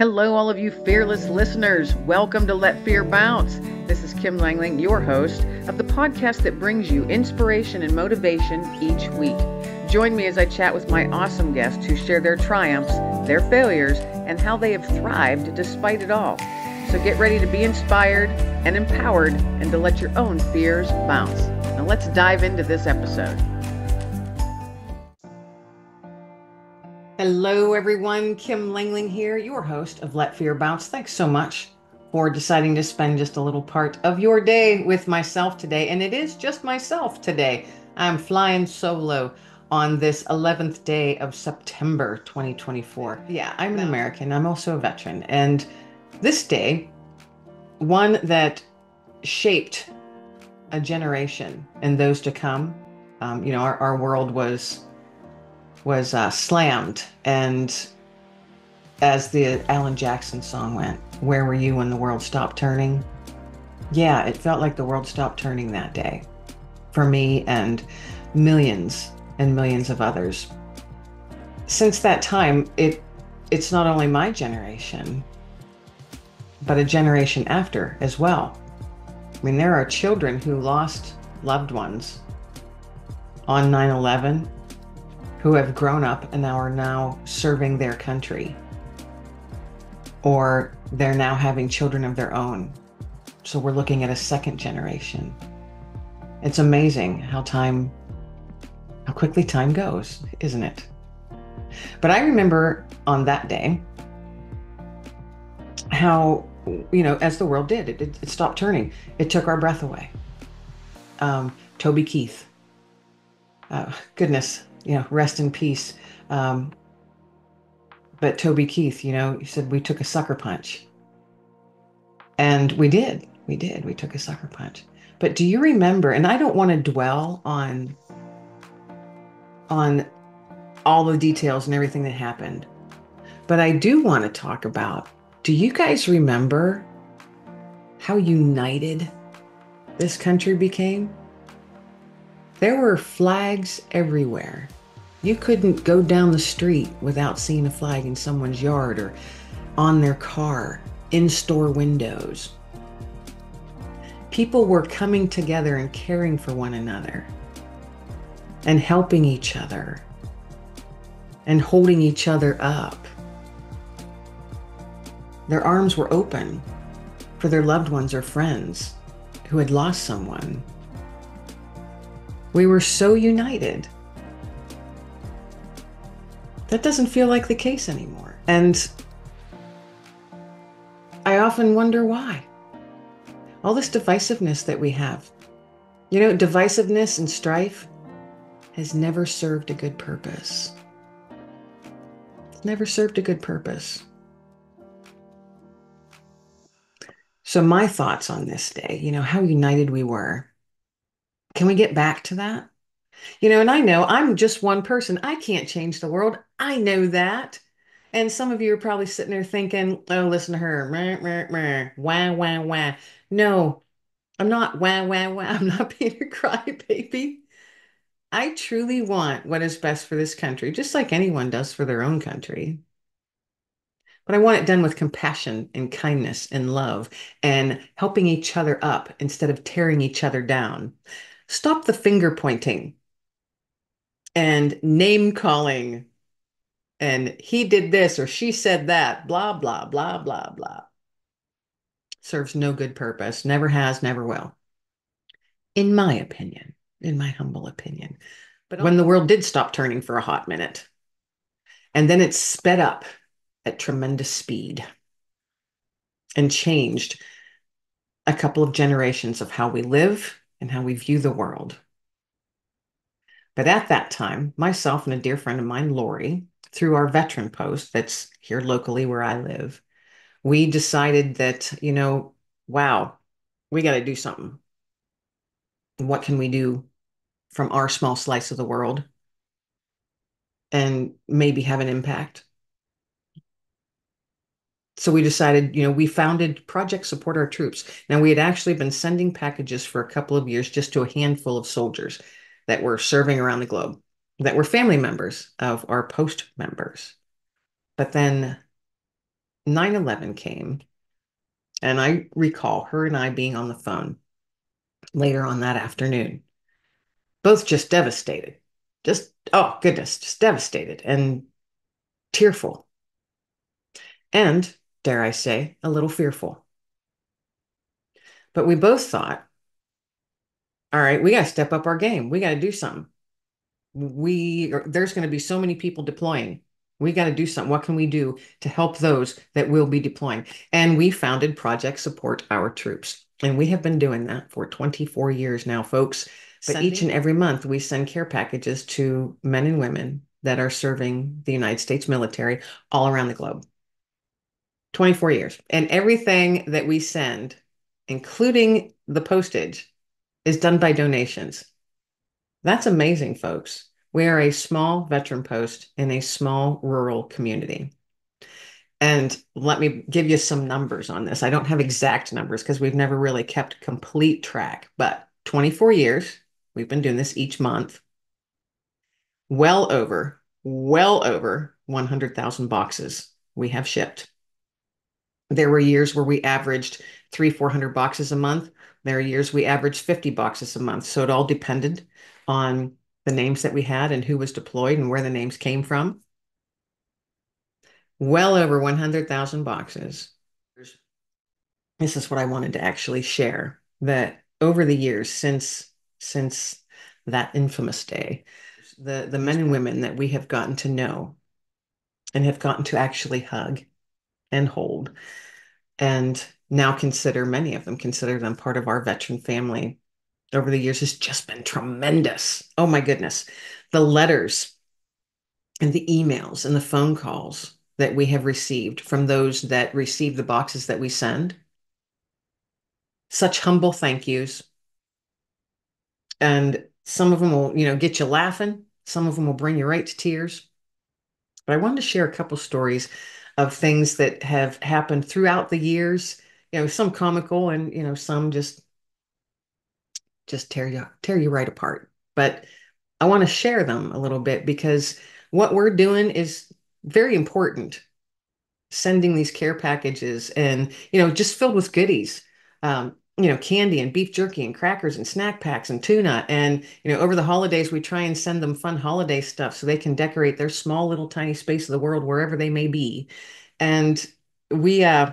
Hello, all of you fearless listeners. Welcome to Let Fear Bounce. This is Kim Langling, your host of the podcast that brings you inspiration and motivation each week. Join me as I chat with my awesome guests who share their triumphs, their failures, and how they have thrived despite it all. So get ready to be inspired and empowered and to let your own fears bounce. Now let's dive into this episode. Hello, everyone. Kim Langling here, your host of Let Fear Bounce. Thanks so much for deciding to spend just a little part of your day with myself today. And it is just myself today. I'm flying solo on this 11th day of September 2024. Yeah, I'm an American. I'm also a veteran. And this day, one that shaped a generation and those to come, um, you know, our, our world was was uh, slammed. And as the Alan Jackson song went, Where Were You When the World Stopped Turning? Yeah, it felt like the world stopped turning that day for me and millions and millions of others. Since that time, it it's not only my generation, but a generation after as well. I mean, there are children who lost loved ones on 9 11 who have grown up and now are now serving their country. Or they're now having children of their own. So we're looking at a second generation. It's amazing how time, how quickly time goes, isn't it? But I remember on that day how, you know, as the world did, it, it, it stopped turning. It took our breath away. Um, Toby Keith. Uh, goodness, you know, rest in peace. Um, but Toby Keith, you know, he said we took a sucker punch. And we did. We did. We took a sucker punch. But do you remember, and I don't want to dwell on on all the details and everything that happened. But I do want to talk about do you guys remember how united this country became? There were flags everywhere. You couldn't go down the street without seeing a flag in someone's yard or on their car, in store windows. People were coming together and caring for one another and helping each other and holding each other up. Their arms were open for their loved ones or friends who had lost someone. We were so united. That doesn't feel like the case anymore. And I often wonder why. All this divisiveness that we have. You know, divisiveness and strife has never served a good purpose. It's never served a good purpose. So, my thoughts on this day, you know, how united we were can we get back to that? You know, and I know I'm just one person. I can't change the world. I know that. And some of you are probably sitting there thinking, oh, listen to her. Wah, wah, wah. No, I'm not wah, wah, wah. I'm not being a crybaby. I truly want what is best for this country, just like anyone does for their own country. But I want it done with compassion and kindness and love and helping each other up instead of tearing each other down. Stop the finger pointing and name calling and he did this or she said that, blah, blah, blah, blah, blah. Serves no good purpose, never has, never will. In my opinion, in my humble opinion. But when the world did stop turning for a hot minute, and then it sped up at tremendous speed and changed a couple of generations of how we live and how we view the world. But at that time, myself and a dear friend of mine, Lori, through our veteran post that's here locally where I live, we decided that, you know, wow, we got to do something. What can we do from our small slice of the world and maybe have an impact? So we decided, you know, we founded Project Support Our Troops. Now, we had actually been sending packages for a couple of years just to a handful of soldiers that were serving around the globe, that were family members of our post members. But then 9 11 came, and I recall her and I being on the phone later on that afternoon, both just devastated. Just, oh goodness, just devastated and tearful. And, dare I say, a little fearful. But we both thought, all right, we got to step up our game. We got to do something. We there's going to be so many people deploying. We got to do something. What can we do to help those that will be deploying? And we founded Project Support Our Troops. And we have been doing that for 24 years now, folks. But Sending. each and every month, we send care packages to men and women that are serving the United States military all around the globe. 24 years. And everything that we send, including the postage, is done by donations. That's amazing, folks. We are a small veteran post in a small rural community. And let me give you some numbers on this. I don't have exact numbers because we've never really kept complete track, but 24 years, we've been doing this each month. Well over, well over 100,000 boxes we have shipped. There were years where we averaged three, 400 boxes a month. There are years we averaged 50 boxes a month. So it all depended on the names that we had and who was deployed and where the names came from. Well over 100,000 boxes. This is what I wanted to actually share that over the years since since that infamous day, the the men and women that we have gotten to know and have gotten to actually hug and hold and now consider many of them consider them part of our veteran family over the years has just been tremendous. Oh my goodness. The letters and the emails and the phone calls that we have received from those that receive the boxes that we send. Such humble thank yous. And some of them will, you know, get you laughing. Some of them will bring you right to tears. But I wanted to share a couple stories of things that have happened throughout the years. You know, some comical and, you know, some just just tear you tear you right apart. But I want to share them a little bit because what we're doing is very important. Sending these care packages and you know just filled with goodies, um, you know candy and beef jerky and crackers and snack packs and tuna and you know over the holidays we try and send them fun holiday stuff so they can decorate their small little tiny space of the world wherever they may be, and we uh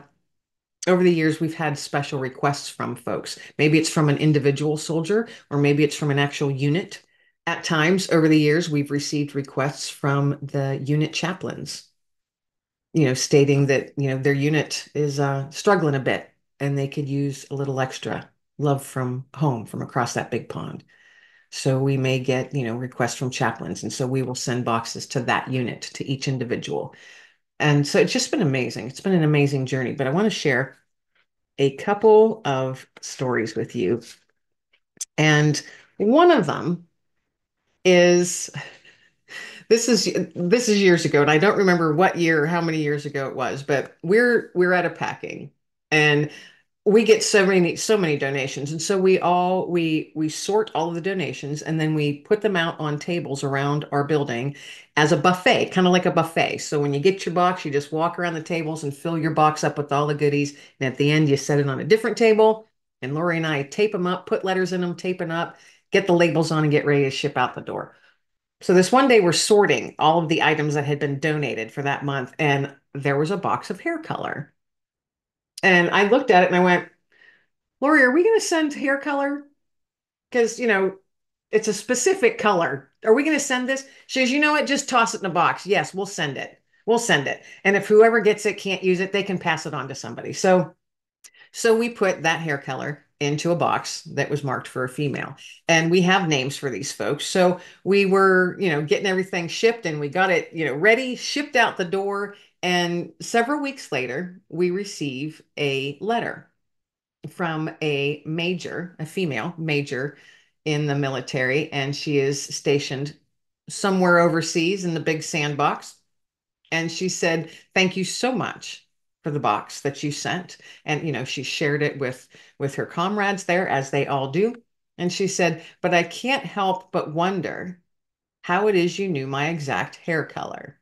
over the years, we've had special requests from folks. Maybe it's from an individual soldier, or maybe it's from an actual unit. At times over the years, we've received requests from the unit chaplains, you know, stating that, you know, their unit is uh, struggling a bit and they could use a little extra love from home, from across that big pond. So we may get, you know, requests from chaplains. And so we will send boxes to that unit, to each individual. And so it's just been amazing. It's been an amazing journey. But I want to share a couple of stories with you. And one of them is this is this is years ago and I don't remember what year or how many years ago it was but we're we're at a packing and we get so many so many donations. And so we all we we sort all of the donations and then we put them out on tables around our building as a buffet kind of like a buffet. So when you get your box you just walk around the tables and fill your box up with all the goodies. And at the end you set it on a different table. And Lori and I tape them up put letters in them tape it up get the labels on and get ready to ship out the door. So this one day we're sorting all of the items that had been donated for that month. And there was a box of hair color and I looked at it and I went, Lori, are we going to send hair color? Because, you know, it's a specific color. Are we going to send this? She says, you know what? Just toss it in a box. Yes, we'll send it. We'll send it. And if whoever gets it can't use it, they can pass it on to somebody. So, so we put that hair color into a box that was marked for a female. And we have names for these folks. So we were, you know, getting everything shipped and we got it, you know, ready, shipped out the door. And several weeks later, we receive a letter from a major, a female major in the military, and she is stationed somewhere overseas in the big sandbox. And she said, Thank you so much for the box that you sent. And, you know, she shared it with with her comrades there, as they all do. And she said, But I can't help but wonder how it is you knew my exact hair color.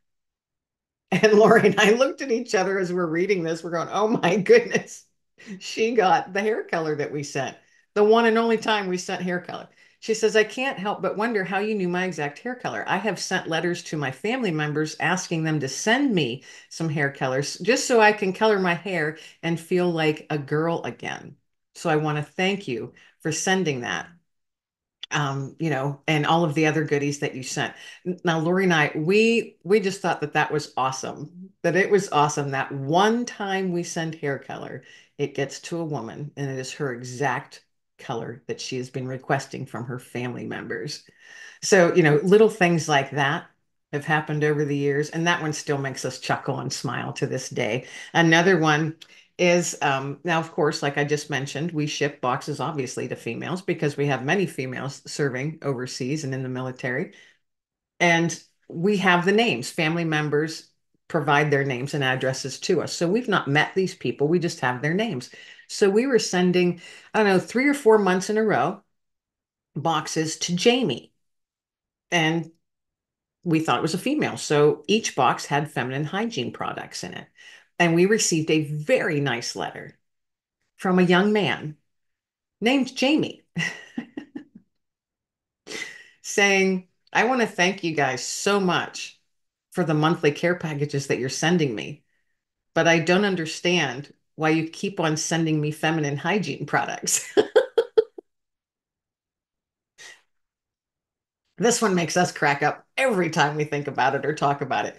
And Lori and I looked at each other as we're reading this. We're going, oh my goodness. She got the hair color that we sent, the one and only time we sent hair color. She says, I can't help but wonder how you knew my exact hair color. I have sent letters to my family members asking them to send me some hair colors just so I can color my hair and feel like a girl again. So I want to thank you for sending that um, you know, and all of the other goodies that you sent. Now, Lori and I, we we just thought that that was awesome. That it was awesome that one time we send hair color, it gets to a woman, and it is her exact color that she has been requesting from her family members. So, you know, little things like that have happened over the years, and that one still makes us chuckle and smile to this day. Another one is um, now, of course, like I just mentioned, we ship boxes obviously to females because we have many females serving overseas and in the military. And we have the names, family members provide their names and addresses to us. So we've not met these people, we just have their names. So we were sending, I don't know, three or four months in a row boxes to Jamie. And we thought it was a female. So each box had feminine hygiene products in it and we received a very nice letter from a young man named Jamie saying, I want to thank you guys so much for the monthly care packages that you're sending me, but I don't understand why you keep on sending me feminine hygiene products. this one makes us crack up every time we think about it or talk about it.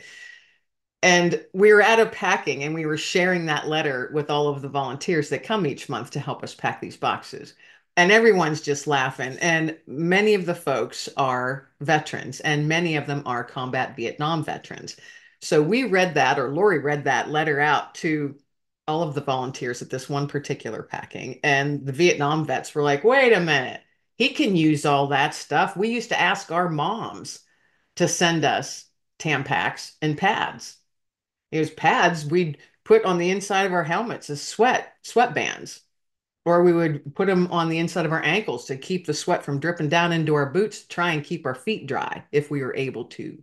And we were at a packing and we were sharing that letter with all of the volunteers that come each month to help us pack these boxes. And everyone's just laughing. And many of the folks are veterans, and many of them are combat Vietnam veterans. So we read that, or Lori read that letter out to all of the volunteers at this one particular packing. And the Vietnam vets were like, wait a minute, he can use all that stuff. We used to ask our moms to send us Tampax and pads it was pads we'd put on the inside of our helmets as sweat, sweat bands. Or we would put them on the inside of our ankles to keep the sweat from dripping down into our boots, to try and keep our feet dry if we were able to.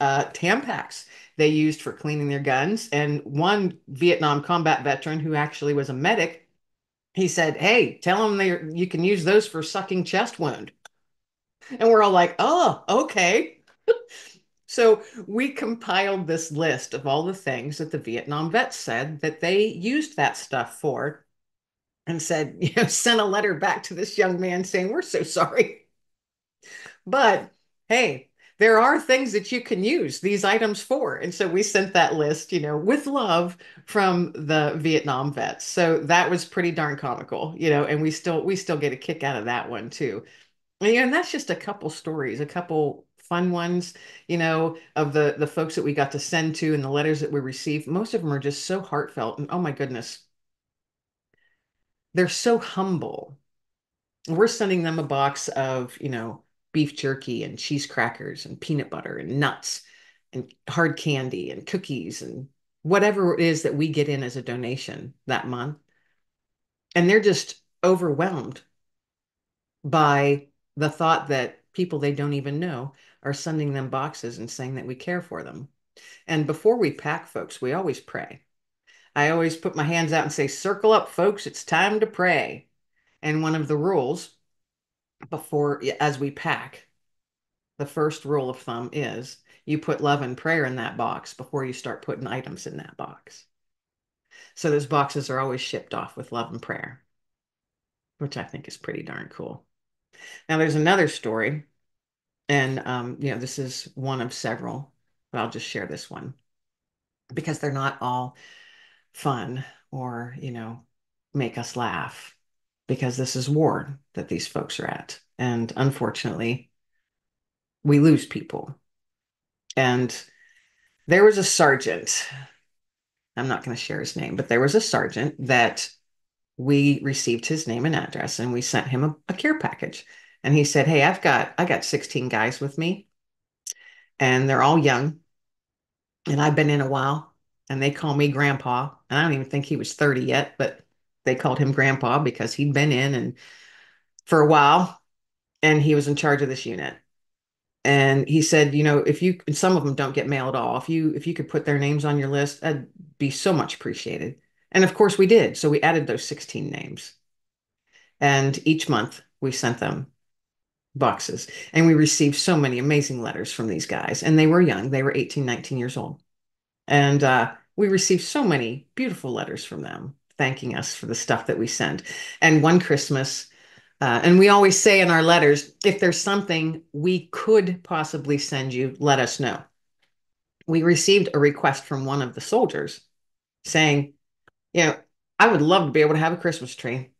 Uh, Tampax they used for cleaning their guns. And one Vietnam combat veteran who actually was a medic, he said, Hey, tell them they you can use those for sucking chest wound. And we're all like, Oh, okay. So we compiled this list of all the things that the Vietnam vets said that they used that stuff for and said, you know, sent a letter back to this young man saying, We're so sorry. But hey, there are things that you can use these items for. And so we sent that list, you know, with love from the Vietnam vets. So that was pretty darn comical, you know, and we still we still get a kick out of that one too. And, and that's just a couple stories, a couple fun ones, you know, of the the folks that we got to send to and the letters that we received. Most of them are just so heartfelt and oh my goodness, they're so humble. We're sending them a box of, you know, beef jerky and cheese crackers and peanut butter and nuts and hard candy and cookies and whatever it is that we get in as a donation that month. And they're just overwhelmed by the thought that people they don't even know are sending them boxes and saying that we care for them. And before we pack folks, we always pray. I always put my hands out and say, Circle up, folks, it's time to pray. And one of the rules before, as we pack, the first rule of thumb is you put love and prayer in that box before you start putting items in that box. So those boxes are always shipped off with love and prayer, which I think is pretty darn cool. Now, there's another story and, um, you know, this is one of several, but I'll just share this one because they're not all fun or, you know, make us laugh because this is war that these folks are at. And unfortunately, we lose people. And there was a sergeant, I'm not going to share his name, but there was a sergeant that we received his name and address and we sent him a, a care package and he said, "Hey, I've got I got 16 guys with me, and they're all young, and I've been in a while, and they call me Grandpa, and I don't even think he was 30 yet, but they called him Grandpa because he'd been in and for a while, and he was in charge of this unit." And he said, you know, if you some of them don't get mail at all. If you if you could put their names on your list, that'd be so much appreciated. And of course we did. So we added those 16 names. And each month we sent them boxes. And we received so many amazing letters from these guys. And they were young, they were 18, 19 years old. And uh, we received so many beautiful letters from them thanking us for the stuff that we sent. And one Christmas, uh, and we always say in our letters, if there's something we could possibly send you, let us know. We received a request from one of the soldiers saying, you know, I would love to be able to have a Christmas tree.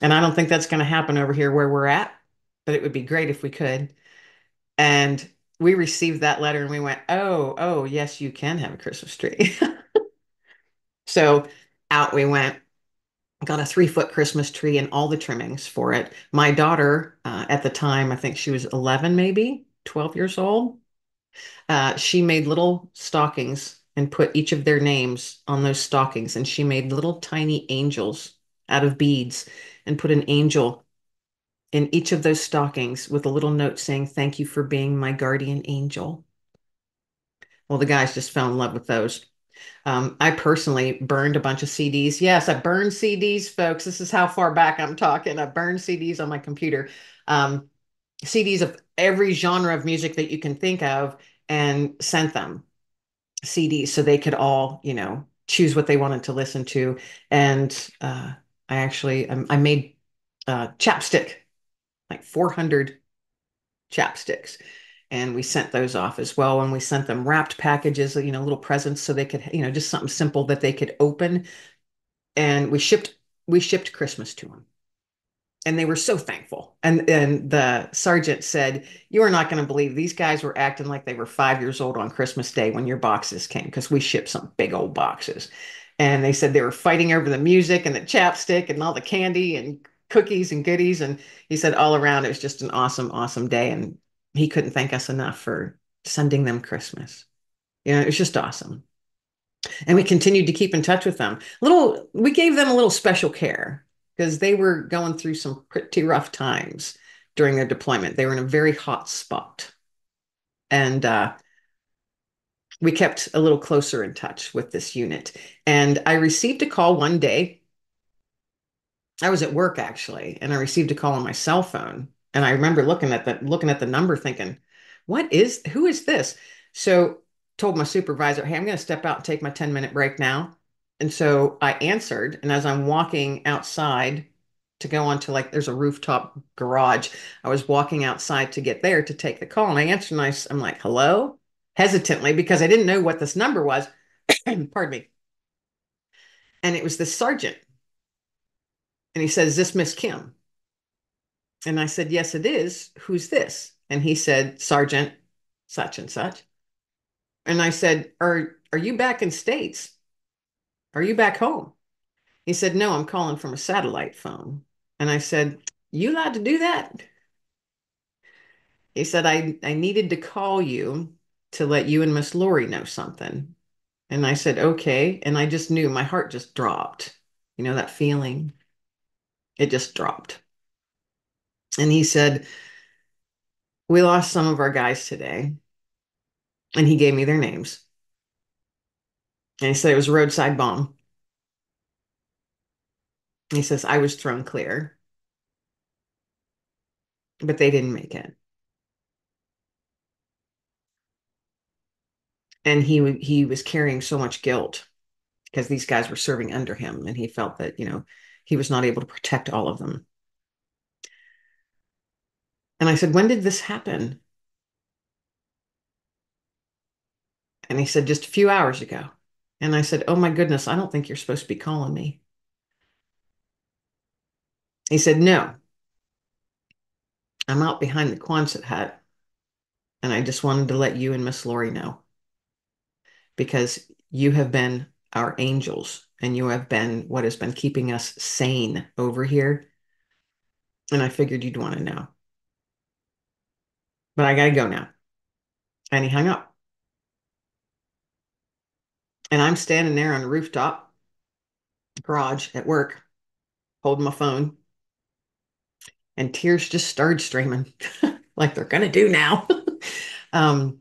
And I don't think that's going to happen over here where we're at, but it would be great if we could. And we received that letter and we went, oh, oh, yes, you can have a Christmas tree. so out we went got a three foot Christmas tree and all the trimmings for it. My daughter, uh, at the time, I think she was 11, maybe 12 years old. Uh, she made little stockings and put each of their names on those stockings. And she made little tiny angels out of beads and put an angel in each of those stockings with a little note saying, Thank you for being my guardian angel. Well, the guys just fell in love with those. Um, I personally burned a bunch of CDs. Yes, I burned CDs, folks. This is how far back I'm talking. I burned CDs on my computer, um, CDs of every genre of music that you can think of, and sent them CDs so they could all, you know, choose what they wanted to listen to. And uh, I actually um, I made uh, chapstick, like 400 chapsticks. And we sent those off as well and we sent them wrapped packages you know little presents so they could you know just something simple that they could open. And we shipped we shipped christmas to them and they were so thankful. And and the sergeant said you are not going to believe these guys were acting like they were five years old on christmas day when your boxes came because we shipped some big old boxes. And they said they were fighting over the music and the chapstick and all the candy and cookies and goodies and he said all around it was just an awesome awesome day and he couldn't thank us enough for sending them Christmas. You know, it was just awesome. And we continued to keep in touch with them. A Little, we gave them a little special care because they were going through some pretty rough times during their deployment. They were in a very hot spot. And uh, we kept a little closer in touch with this unit. And I received a call one day. I was at work actually, and I received a call on my cell phone and I remember looking at the looking at the number thinking, what is who is this? So told my supervisor, hey, I'm going to step out and take my 10 minute break now. And so I answered. And as I'm walking outside to go onto like there's a rooftop garage, I was walking outside to get there to take the call. And I answered and I, I'm like, hello? Hesitantly because I didn't know what this number was. Pardon me. And it was the sergeant. And he says, Is this Miss Kim? And I said, Yes, it is. Who's this? And he said, Sergeant such and such. And I said, Are are you back in States? Are you back home? He said, No, I'm calling from a satellite phone. And I said, You allowed to do that? He said, I, I needed to call you to let you and Miss Lori know something. And I said, Okay. And I just knew my heart just dropped. You know, that feeling? It just dropped. And he said, We lost some of our guys today. And he gave me their names. And he said it was a roadside bomb. He says, I was thrown clear, but they didn't make it. And he he was carrying so much guilt because these guys were serving under him, and he felt that you know he was not able to protect all of them. And I said, When did this happen? And he said, Just a few hours ago. And I said, Oh my goodness, I don't think you're supposed to be calling me. He said, No. I'm out behind the Quonset hut. And I just wanted to let you and Miss Lori know. Because you have been our angels and you have been what has been keeping us sane over here. And I figured you'd want to know but I got to go now. And he hung up. And I'm standing there on the rooftop garage at work, holding my phone, and tears just started streaming. like they're going to do now. um,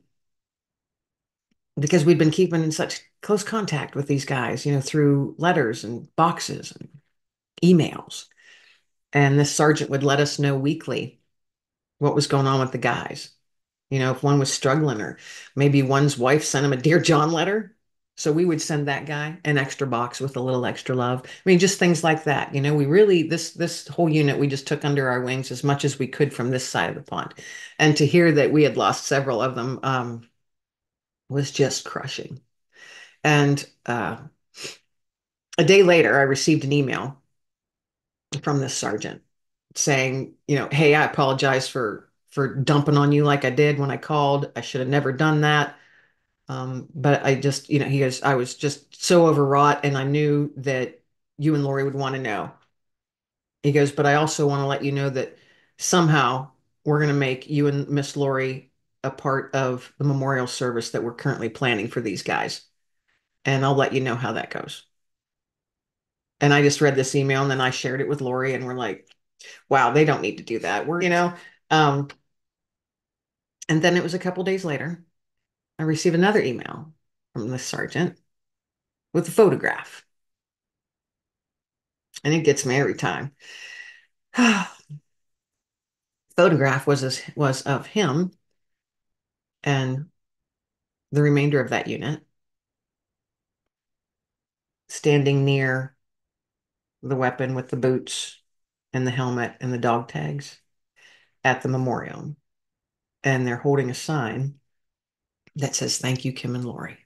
because we'd been keeping in such close contact with these guys, you know, through letters and boxes and emails. And this sergeant would let us know weekly what was going on with the guys. You know, if one was struggling or maybe one's wife sent him a Dear John letter. So we would send that guy an extra box with a little extra love. I mean, just things like that. You know, we really this this whole unit we just took under our wings as much as we could from this side of the pond. And to hear that we had lost several of them um, was just crushing. And uh, a day later, I received an email from this sergeant saying, you know, hey, I apologize for for dumping on you like I did when I called. I should have never done that. Um, but I just, you know, he goes, I was just so overwrought and I knew that you and Lori would want to know. He goes, but I also want to let you know that somehow we're going to make you and Miss Lori a part of the memorial service that we're currently planning for these guys. And I'll let you know how that goes. And I just read this email and then I shared it with Lori and we're like, wow, they don't need to do that. We're, you know, um, and then it was a couple days later, I received another email from the sergeant with a photograph. And it gets me every time. photograph was was of him and the remainder of that unit standing near the weapon with the boots and the helmet and the dog tags at the memorial. And they're holding a sign that says, Thank you, Kim and Lori.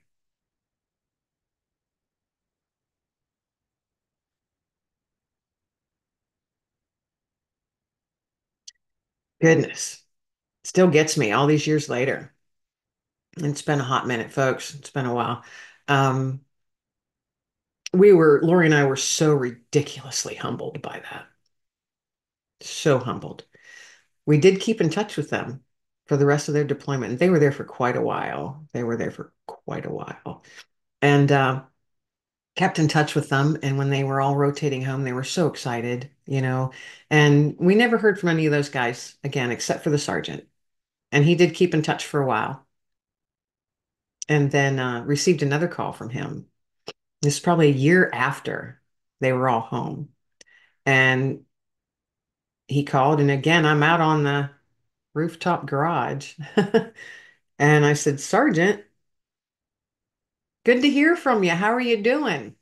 Goodness, still gets me all these years later. It's been a hot minute, folks. It's been a while. Um, we were, Lori and I were so ridiculously humbled by that. So humbled. We did keep in touch with them for the rest of their deployment. And they were there for quite a while. They were there for quite a while. And uh, kept in touch with them. And when they were all rotating home, they were so excited, you know. And we never heard from any of those guys again, except for the sergeant. And he did keep in touch for a while. And then uh, received another call from him. This is probably a year after they were all home. And he called. And again, I'm out on the rooftop garage. and I said, Sergeant, good to hear from you. How are you doing?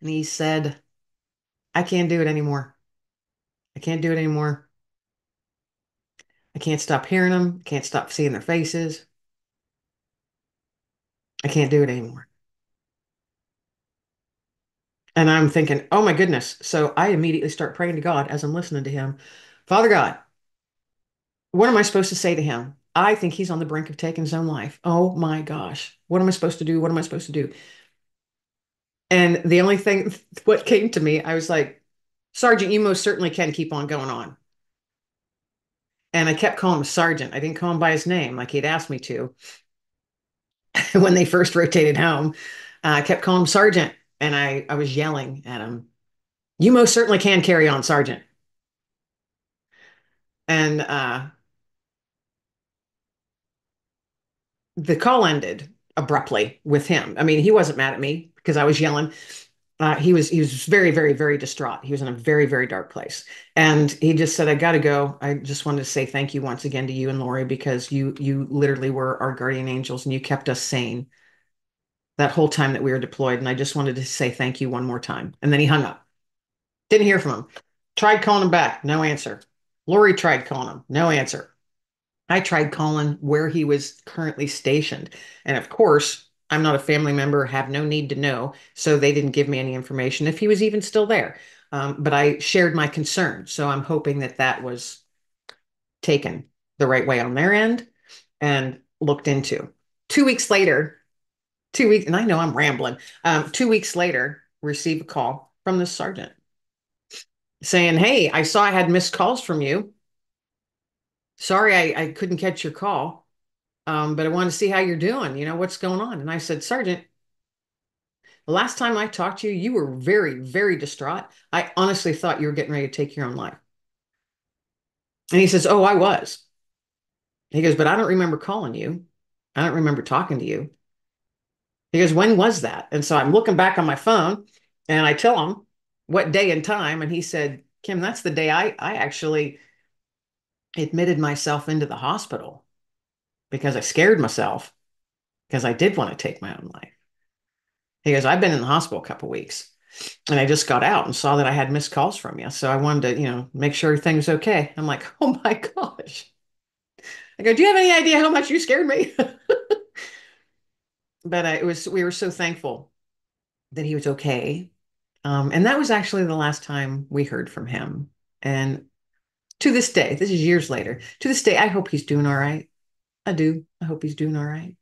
And he said, I can't do it anymore. I can't do it anymore. I can't stop hearing them. Can't stop seeing their faces. I can't do it anymore. And I'm thinking, oh my goodness. So I immediately start praying to God as I'm listening to him. Father God, what am I supposed to say to him? I think he's on the brink of taking his own life. Oh my gosh. What am I supposed to do? What am I supposed to do? And the only thing, what came to me, I was like, Sergeant, you most certainly can keep on going on. And I kept calling him Sergeant. I didn't call him by his name like he'd asked me to when they first rotated home. Uh, I kept calling him Sergeant and I, I was yelling at him, You most certainly can carry on, Sergeant. And uh, the call ended abruptly with him. I mean, he wasn't mad at me because I was yelling. Uh, he was he was very very very distraught. He was in a very very dark place, and he just said, "I got to go. I just wanted to say thank you once again to you and Lori because you you literally were our guardian angels and you kept us sane that whole time that we were deployed. And I just wanted to say thank you one more time." And then he hung up. Didn't hear from him. Tried calling him back, no answer. Lori tried calling him, no answer. I tried calling where he was currently stationed. And of course, I'm not a family member, have no need to know. So they didn't give me any information if he was even still there. Um, but I shared my concern. So I'm hoping that that was taken the right way on their end and looked into. Two weeks later, two weeks, and I know I'm rambling. Um, two weeks later, receive a call from the sergeant saying, Hey, I saw I had missed calls from you sorry I, I couldn't catch your call, um, but I want to see how you're doing. You know, what's going on? And I said, Sergeant, the last time I talked to you, you were very, very distraught. I honestly thought you were getting ready to take your own life. And he says, Oh, I was. He goes, but I don't remember calling you. I don't remember talking to you. He goes, when was that? And so I'm looking back on my phone and I tell him what day and time. And he said, Kim, that's the day I, I actually admitted myself into the hospital because I scared myself because I did want to take my own life. He goes, I've been in the hospital a couple weeks and I just got out and saw that I had missed calls from you. So I wanted to, you know, make sure everything's okay. I'm like, oh my gosh. I go, do you have any idea how much you scared me? but uh, it was, we were so thankful that he was okay. Um, and that was actually the last time we heard from him. And to this day, this is years later, to this day, I hope he's doing all right. I do. I hope he's doing all right.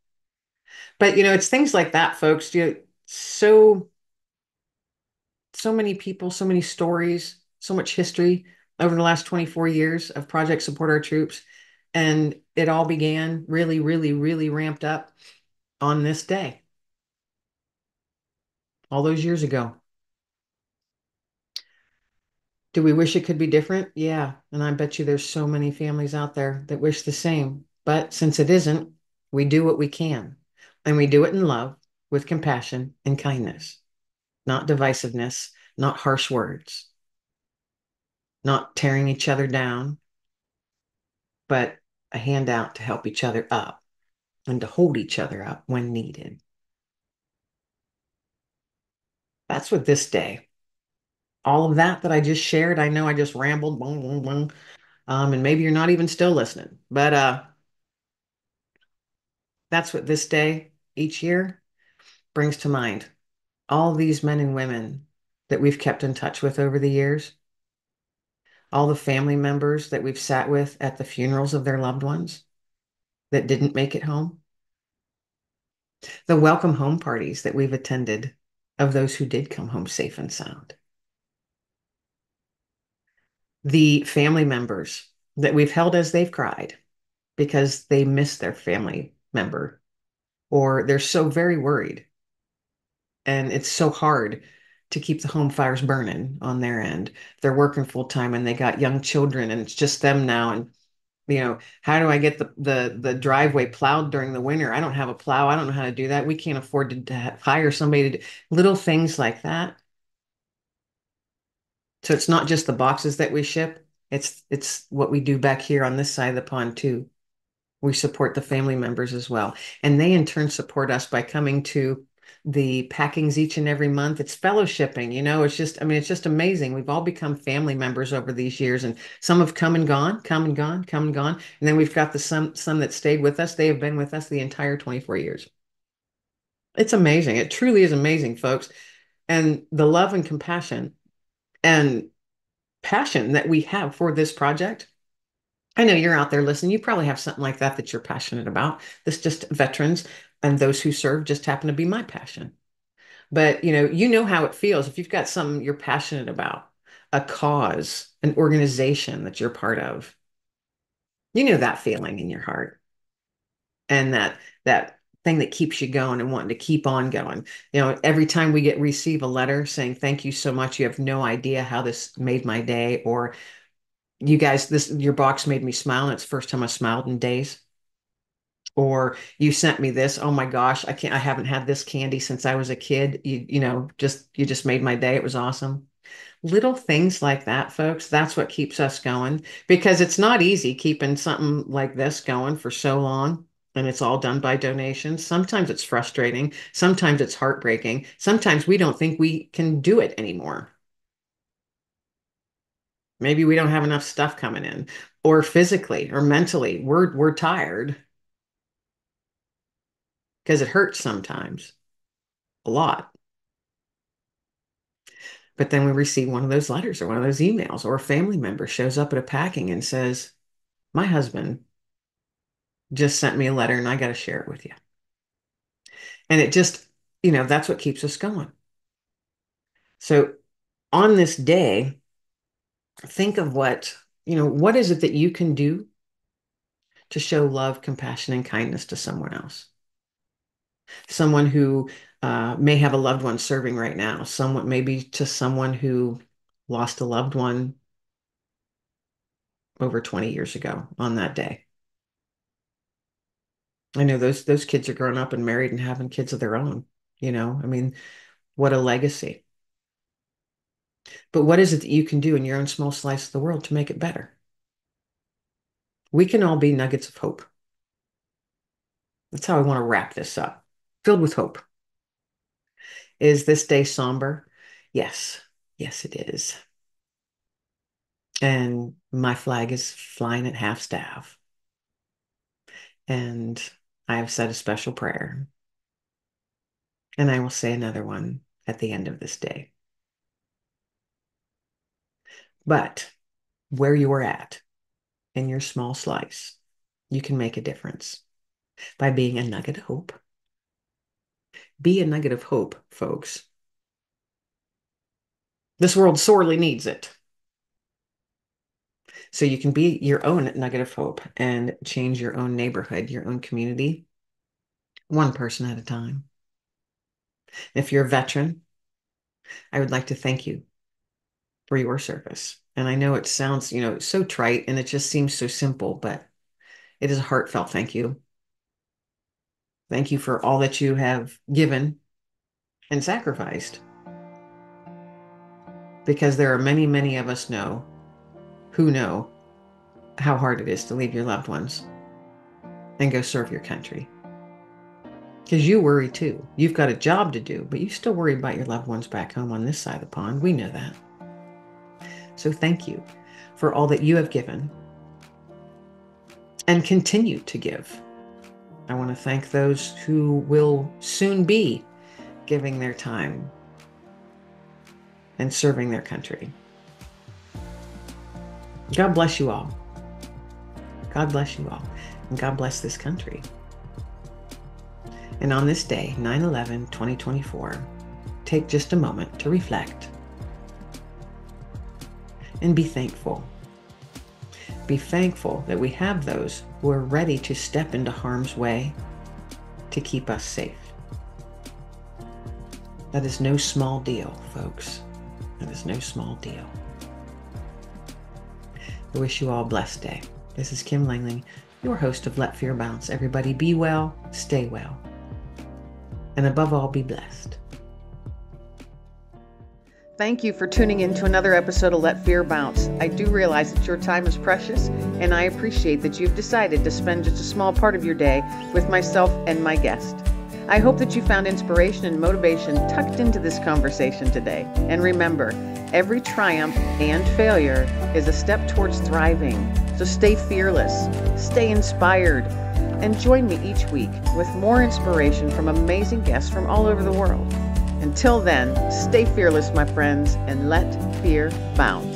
But you know, it's things like that, folks. You know, so so many people, so many stories, so much history over the last 24 years of Project Support Our Troops. And it all began really, really, really ramped up on this day, all those years ago. Do we wish it could be different? Yeah. And I bet you there's so many families out there that wish the same. But since it isn't, we do what we can. And we do it in love, with compassion and kindness, not divisiveness, not harsh words, not tearing each other down, but a handout to help each other up and to hold each other up when needed. That's what this day, all of that that I just shared, I know I just rambled, boom, boom, boom, um, and maybe you're not even still listening, but uh, that's what this day each year brings to mind. All these men and women that we've kept in touch with over the years, all the family members that we've sat with at the funerals of their loved ones that didn't make it home, the welcome home parties that we've attended of those who did come home safe and sound, the family members that we've held as they've cried because they miss their family member or they're so very worried and it's so hard to keep the home fires burning on their end. They're working full time and they got young children and it's just them now. And you know, how do I get the the the driveway plowed during the winter? I don't have a plow. I don't know how to do that. We can't afford to, to hire somebody to do little things like that. So it's not just the boxes that we ship. It's it's what we do back here on this side of the pond too. We support the family members as well. And they in turn support us by coming to the packings each and every month. It's fellowshipping, you know, it's just, I mean, it's just amazing. We've all become family members over these years and some have come and gone, come and gone, come and gone. And then we've got the some, some that stayed with us. They have been with us the entire 24 years. It's amazing. It truly is amazing, folks. And the love and compassion and passion that we have for this project. I know you're out there listening. You probably have something like that that you're passionate about. This just veterans and those who serve just happen to be my passion. But you know, you know how it feels if you've got something you're passionate about, a cause, an organization that you're part of. You know that feeling in your heart. And that that thing that keeps you going and wanting to keep on going. You know, every time we get receive a letter saying thank you so much, you have no idea how this made my day or you guys this your box made me smile and it's the first time I smiled in days or you sent me this oh my gosh i can't i haven't had this candy since i was a kid. You you know just you just made my day. It was awesome. Little things like that folks that's what keeps us going because it's not easy keeping something like this going for so long and it's all done by donations. Sometimes it's frustrating. Sometimes it's heartbreaking. Sometimes we don't think we can do it anymore. Maybe we don't have enough stuff coming in or physically or mentally. We're we're tired because it hurts sometimes a lot. But then we receive one of those letters or one of those emails, or a family member shows up at a packing and says, My husband just sent me a letter and I got to share it with you. And it just, you know, that's what keeps us going. So on this day, think of what, you know, what is it that you can do to show love, compassion, and kindness to someone else? Someone who uh, may have a loved one serving right now, someone maybe to someone who lost a loved one over 20 years ago on that day. I know those those kids are growing up and married and having kids of their own, you know. I mean, what a legacy. But what is it that you can do in your own small slice of the world to make it better? We can all be nuggets of hope. That's how I want to wrap this up. Filled with hope. Is this day somber? Yes. Yes, it is. And my flag is flying at half staff. And I have said a special prayer. And I will say another one at the end of this day. But where you are at in your small slice, you can make a difference by being a nugget of hope. Be a nugget of hope, folks. This world sorely needs it. So you can be your own nugget of hope and change your own neighborhood, your own community, one person at a time. If you're a veteran, I would like to thank you for your service. And I know it sounds, you know, so trite and it just seems so simple, but it is a heartfelt thank you. Thank you for all that you have given and sacrificed. Because there are many, many of us know who know how hard it is to leave your loved ones and go serve your country. Because you worry too. You've got a job to do, but you still worry about your loved ones back home on this side of the pond. We know that. So thank you for all that you have given and continue to give. I want to thank those who will soon be giving their time and serving their country. God bless you all. God bless you all. And God bless this country. And on this day, 9 11 2024, take just a moment to reflect and be thankful. Be thankful that we have those who are ready to step into harm's way to keep us safe. That is no small deal, folks. That is no small deal. I wish you all a blessed day. This is Kim Langling, your host of Let Fear Bounce. Everybody be well, stay well, and above all, be blessed. Thank you for tuning in to another episode of Let Fear Bounce. I do realize that your time is precious, and I appreciate that you've decided to spend just a small part of your day with myself and my guest. I hope that you found inspiration and motivation tucked into this conversation today. And remember, every triumph and failure is a step towards thriving. So stay fearless, stay inspired, and join me each week with more inspiration from amazing guests from all over the world. Until then, stay fearless, my friends, and let fear bounce.